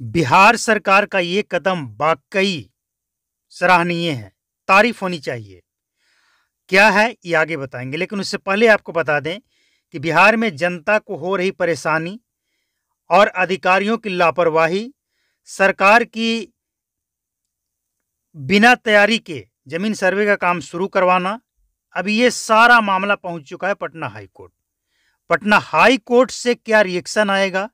बिहार सरकार का ये कदम वाकई सराहनीय है, तारीफ़ होनी चाहिए। क्या है, ये आगे बताएँगे, लेकिन उससे पहले आपको बता दें कि बिहार में जनता को हो रही परेशानी और अधिकारियों की लापरवाही, सरकार की बिना तैयारी के ज़मीन सर्वे का काम शुरू करवाना अभी ये सारा मामला पहुँच चुका है Patna high court. Patna high court से क्या रिएक्शन आएगा?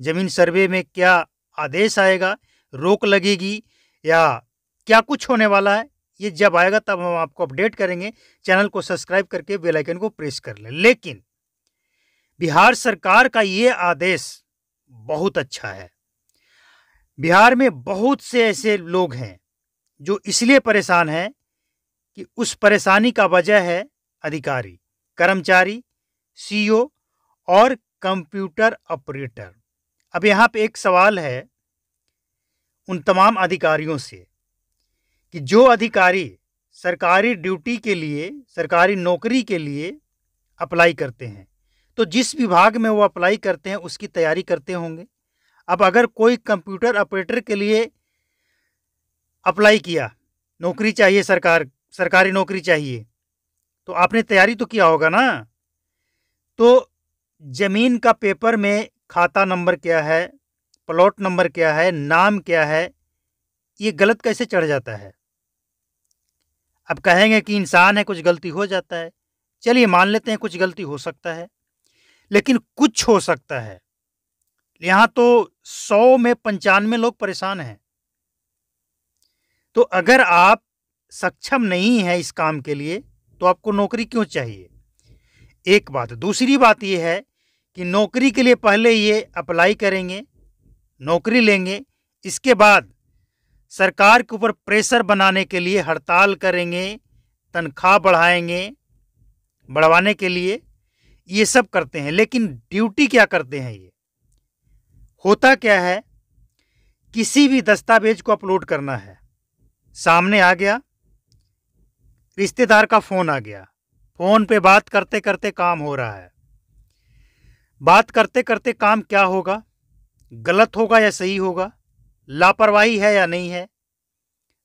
ज़मीन सर्वे में क्या आदेश आएगा, रोक लगेगी या क्या कुछ होने वाला है, ये जब आएगा तब हम आपको अपडेट करेंगे। चैनल को सब्सक्राइब करके बेल आइकन को प्रेस कर लें। लेकिन बिहार सरकार का ये आदेश बहुत अच्छा है। बिहार में बहुत से ऐसे लोग हैं जो इसलिए परेशान हैं कि उस परेशानी का वजह है अधिकारी, कर्मचारी, सीईओ और कंप्यूटर ऑपरेटर। अब यहाँ पे एक सवाल है उन तमाम अधिकारियों से कि जो अधिकारी सरकारी ड्यूटी के लिए, सरकारी नौकरी के लिए अप्लाई करते हैं तो जिस विभाग में वो अप्लाई करते हैं, उसकी तैयारी करते होंगे। अब अगर कोई कंप्यूटर ऑपरेटर के लिए अप्लाई किया, नौकरी चाहिए सरकार, सरकारी नौकरी चाहिए तो आपने तैयारी तो किया होगा ना? तो ज़मीन का पेपर में खाता नंबर क्या है, प्लॉट नंबर क्या है, नाम क्या है, ये गलत कैसे चढ़ जाता है? अब कहेंगे कि इंसान है, कुछ गलती हो जाता है। चलिए मान लेते हैं कुछ गलती हो सकता है, लेकिन कुछ हो सकता है। यहाँ तो सौ में पंचानवे लोग परेशान हैं। तो अगर आप सक्षम नहीं है इस काम के लिए तो आपको नौकरी क्यों चाहिए? एक बात। दूसरी बात यह है कि नौकरी के लिए पहले ये अप्लाई करेंगे, नौकरी लेंगे, इसके बाद सरकार के ऊपर प्रेशर बनाने के लिए हड़ताल करेंगे, तनख्वाह बढ़ाएँगे बढ़वाने के लिए ये सब करते हैं। लेकिन ड्यूटी क्या करते हैं ये? होता क्या है? किसी भी दस्तावेज़ को अपलोड करना है। सामने आ गया, रिश्तेदार का फ़ोन आ गया। फ़ोन पे बात करते करते काम हो रहा है। बात करते करते काम क्या होगा? गलत होगा या सही होगा? लापरवाही है या नहीं है?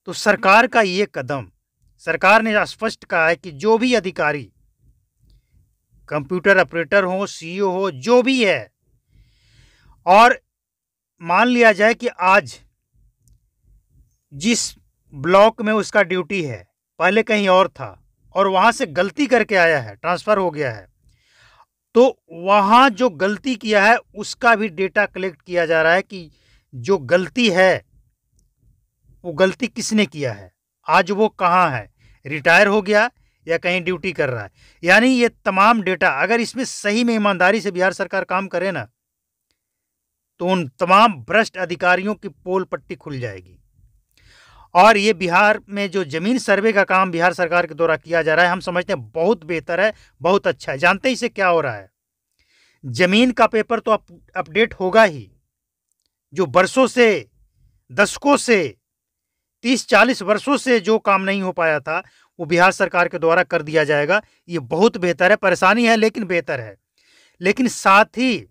तो सरकार का ये कदम, सरकार ने स्पष्ट कहा है कि जो भी अधिकारी, कंप्यूटर ऑपरेटर हो, सीईओ हो, जो भी है, और मान लिया जाए कि आज जिस ब्लॉक में उसका ड्यूटी है, पहले कहीं और था, और वहाँ से गलती करके आया है, ट्रांसफ़र हो गया है तो वहाँ जो गलती किया है, उसका भी डेटा कलेक्ट किया जा रहा है कि जो गलती है, वो गलती किसने किया है? आज वो कहाँ है? रिटायर हो गया या कहीं ड्यूटी कर रहा है? यानी ये तमाम डेटा अगर इसमें सही में ईमानदारी से बिहार सरकार काम करे ना तो उन तमाम भ्रष्ट अधिकारियों की पोल पट्टी खुल जाएगी। और ये बिहार में जो ज़मीन सर्वे का काम बिहार सरकार के द्वारा किया जा रहा है हम समझते हैं बहुत बेहतर है बहुत अच्छा है। जानते हैं इसे क्या हो रहा है? ज़मीन का पेपर तो अप, अपडेट होगा ही। जो बरसों से दशकों से तीस चालीस वर्षों से जो काम नहीं हो पाया था वो बिहार सरकार के द्वारा कर दिया जाएगा। ये बहुत बेहतर है परेशानी है लेकिन बेहतर है। लेकिन साथ ही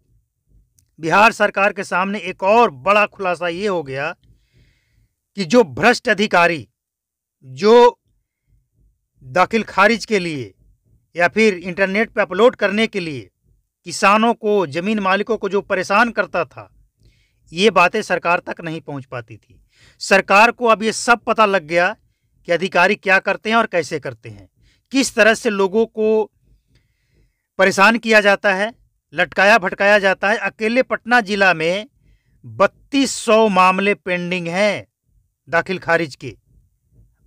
बिहार सरकार के सामने एक और बड़ा खुलासा ये हो गया कि जो भ्रष्ट अधिकारी, जो दाखिल खारिज के लिए या फिर इंटरनेट पर अपलोड करने के लिए किसानों को, ज़मीन मालिकों को जो परेशान करता था, ये बातें सरकार तक नहीं पहुँच पाती थी। सरकार को अब ये सब पता लग गया कि अधिकारी क्या करते हैं और कैसे करते हैं। किस तरह से लोगों को परेशान किया जाता है, लटकाया भटकाया जाता है। अकेले पटना जिला में बत्तीस सौ मामले पेंडिंग हैं। दाखिल खारिज के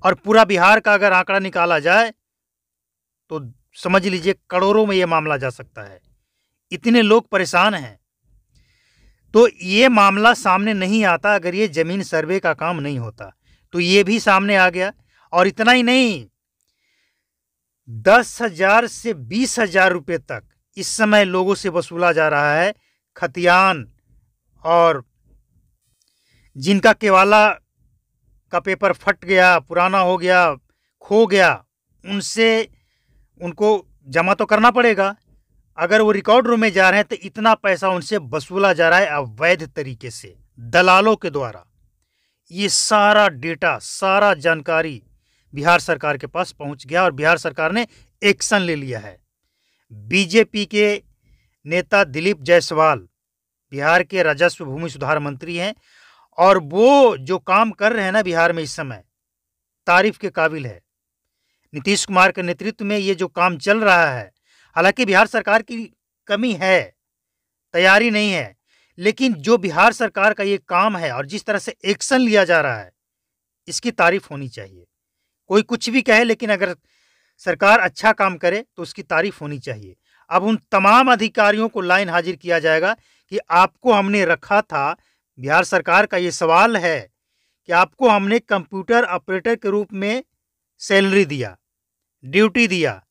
और पूरा बिहार का अगर आंकड़ा निकाला जाए तो समझ लीजिए करोड़ों में ये मामला जा सकता है। इतने लोग परेशान हैं। तो ये मामला सामने नहीं आता अगर ये ज़मीन सर्वे का काम नहीं होता। तो ये भी सामने आ गया। और इतना ही नहीं, दस हज़ार से बीस हज़ार रुपये तक इस समय लोगों से वसूला जा रहा है खतियान और जिनका केवाला का पेपर फट गया, पुराना हो गया, खो गया, उनसे उनको जमा तो करना पड़ेगा। अगर वो रिकॉर्ड रूम में जा रहे हैं तो इतना पैसा उनसे वसूला जा रहा है अवैध तरीके से, दलालों के द्वारा। ये सारा डेटा, सारा जानकारी बिहार सरकार के पास पहुँच गया और बिहार सरकार ने एक्शन ले लिया है। बीजेपी के नेता दिलीप जायसवाल, बिहार के राजस्व भूमि सुधार मंत्री हैं। और वो जो काम कर रहे हैं ना बिहार में इस समय, तारीफ़ के काबिल है। नीतीश कुमार के नेतृत्व में ये जो काम चल रहा है, हालाँकि बिहार सरकार की कमी है, तैयारी नहीं है, लेकिन जो बिहार सरकार का ये काम है और जिस तरह से एक्शन लिया जा रहा है, इसकी तारीफ़ होनी चाहिए। कोई कुछ भी कहे, लेकिन अगर सरकार अच्छा काम करे तो उसकी तारीफ़ होनी चाहिए। अब उन तमाम अधिकारियों को लाइन हाजिर किया जाएगा कि आपको हमने रखा था बिहार सरकार का ये सवाल है कि आपको हमने कंप्यूटर ऑपरेटर के रूप में सैलरी दिया, ड्यूटी दिया,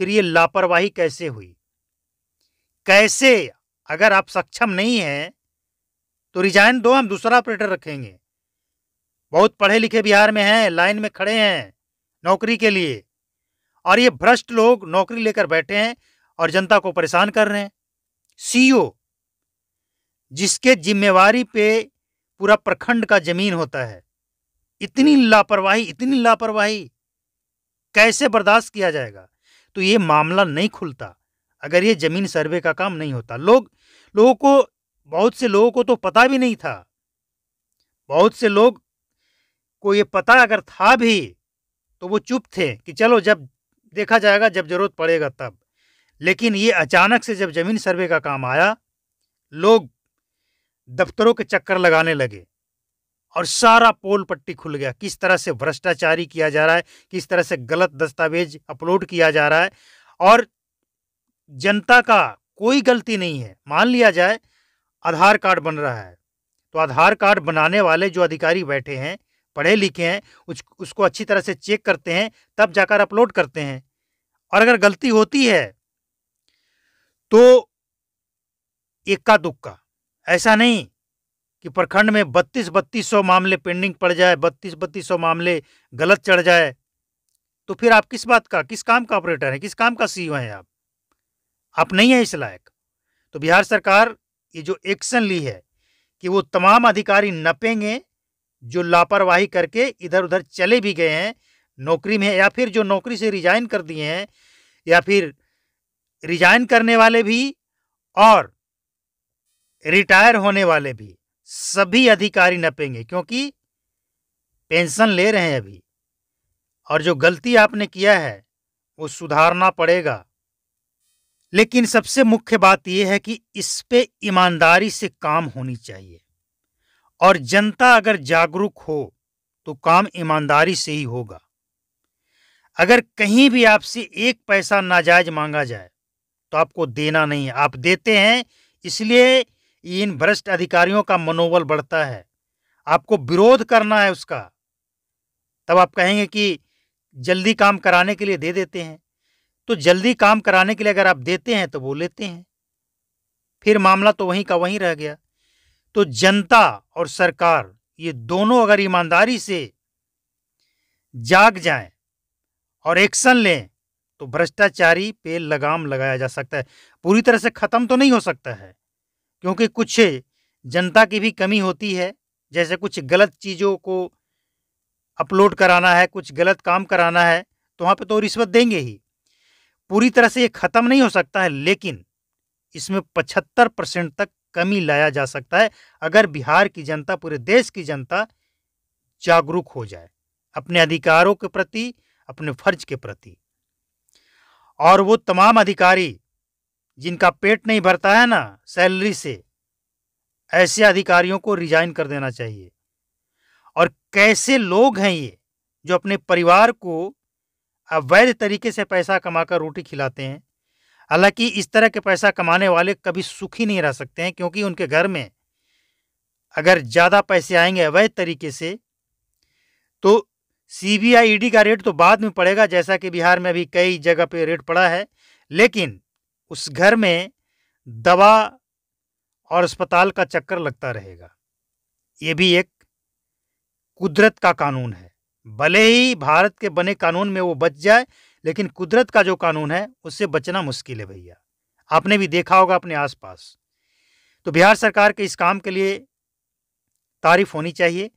फिर ये लापरवाही कैसे हुई? कैसे? अगर आप सक्षम नहीं हैं तो रिजाइन दो, हम दूसरा ऑपरेटर रखेंगे। बहुत पढ़े लिखे बिहार में हैं, लाइन में खड़े हैं, नौकरी के लिए। और ये भ्रष्ट लोग नौकरी लेकर बैठे हैं और जनता को परेशान कर रहे हैं। सीईओ जिसके जिम्मेवारी पे पूरा प्रखंड का ज़मीन होता है। इतनी लापरवाही इतनी लापरवाही। कैसे बर्दाश्त किया जाएगा? तो ये मामला नहीं खुलता अगर ये ज़मीन सर्वे का काम नहीं होता। लोग लोगों को बहुत से लोगों को तो पता भी नहीं था। बहुत से लोग को ये पता अगर था भी तो वो चुप थे कि चलो जब देखा जाएगा जब ज़रूरत पड़ेगा तब। लेकिन ये अचानक से जब ज़मीन सर्वे का काम आया लोग दफ्तरों के चक्कर लगाने लगे और सारा पोल पट्टी खुल गया। किस तरह से भ्रष्टाचारी किया जा रहा है किस तरह से गलत दस्तावेज़ अपलोड किया जा रहा है और जनता का कोई गलती नहीं है। मान लिया जाए आधार कार्ड बन रहा है तो आधार कार्ड बनाने वाले जो अधिकारी बैठे हैं पढ़े लिखे हैं उस, उसको अच्छी तरह से चेक करते हैं तब जाकर अपलोड करते हैं। और अगर गलती होती है तो इक्का दुक्का ऐसा नहीं कि प्रखंड में बत्तीस बत्तीस सौ मामले पेंडिंग पड़ जाए बत्तीस बत्तीस सौ मामले गलत चढ़ जाए तो फिर आप किस बात का, किस काम का ऑपरेटर है, किस काम का सीईओ हैं आप? आप नहीं हैं इस लायक। तो बिहार सरकार ये जो एक्शन ली है कि वो तमाम अधिकारी नपेंगे, जो लापरवाही करके इधर उधर चले भी गए हैं, नौकरी में, या फिर जो नौकरी से रिजाइन कर दिए हैं, या फिर रिजाइन करने वाले भी, और रिटायर होने वाले भी सभी अधिकारी नपेंगे, क्योंकि पेंशन ले रहे हैं अभी। और जो गलती आपने किया है, वो सुधारना पड़ेगा। लेकिन सबसे मुख्य बात यह है कि इस पे ईमानदारी से काम होनी चाहिए। और जनता अगर जागरूक हो तो काम ईमानदारी से ही होगा। अगर कहीं भी आपसे एक पैसा नाजायज मांगा जाए तो आपको देना नहीं है। आप देते हैं, इसलिए इन भ्रष्ट अधिकारियों का मनोबल बढ़ता है। आपको विरोध करना है उसका। तब आप कहेंगे कि जल्दी काम कराने के लिए दे देते हैं। तो जल्दी काम कराने के लिए अगर आप देते हैं तो वो लेते हैं। फिर मामला तो वहीं का वहीं रह गया। तो जनता और सरकार, ये दोनों अगर ईमानदारी से जाग जाएँ और एक्शन लें तो भ्रष्टाचारी पे लगाम लगाया जा सकता है। पूरी तरह से खत्म तो नहीं हो सकता है। क्योंकि कुछ जनता की भी कमी होती है, जैसे कुछ गलत चीज़ों को अपलोड कराना है, कुछ गलत काम कराना है तो वहाँ पे तो रिश्वत देंगे ही। पूरी तरह से ये ख़त्म नहीं हो सकता है, लेकिन इसमें पचहत्तर परसेंट तक कमी लाया जा सकता है, अगर बिहार की जनता, पूरे देश की जनता जागरूक हो जाए, अपने अधिकारों के प्रति, अपने फ़र्ज़ के प्रति। और वो तमाम अधिकारी जिनका पेट नहीं भरता है ना, सैलरी से, ऐसे अधिकारियों को रिजाइन कर देना चाहिए। और कैसे लोग हैं ये, जो अपने परिवार को अवैध तरीके से पैसा कमाकर रोटी खिलाते हैं, हालाँकि इस तरह के पैसा कमाने वाले कभी सुखी नहीं रह सकते हैं, क्योंकि उनके घर में अगर ज़्यादा पैसे आएँगे अवैध तरीके से तो सीबीआई ईडी का रेट तो बाद में पड़ेगा, जैसा कि बिहार में अभी कई जगह पे रेट पड़ा है, लेकिन उस घर में दवा और अस्पताल का चक्कर लगता रहेगा। ये भी एक कुदरत का कानून है। भले ही भारत के बने कानून में वो बच जाए, लेकिन कुदरत का जो कानून है, उससे बचना मुश्किल है भैया। आपने भी देखा होगा अपने आसपास। तो बिहार सरकार के इस काम के लिए तारीफ़ होनी चाहिए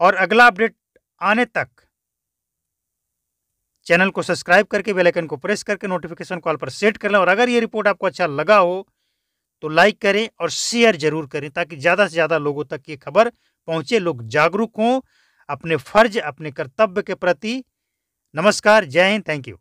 और अगला अपडेट आने तक चैनल को सब्सक्राइब करके बेल आइकन को प्रेस करके नोटिफिकेशन कॉल पर सेट कर लें और अगर ये रिपोर्ट आपको अच्छा लगा हो तो लाइक करें और शेयर ज़रूर करें ताकि ज़्यादा से ज़्यादा लोगों तक ये खबर पहुँचे, लोग जागरूक हों, अपने फ़र्ज़, अपने कर्तव्य के प्रति। नमस्कार, जय हिंद, थैंक यू।